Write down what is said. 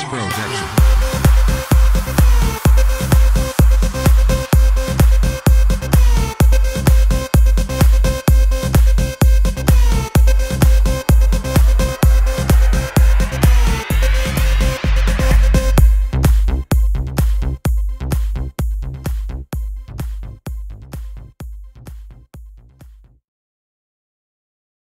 J Eyes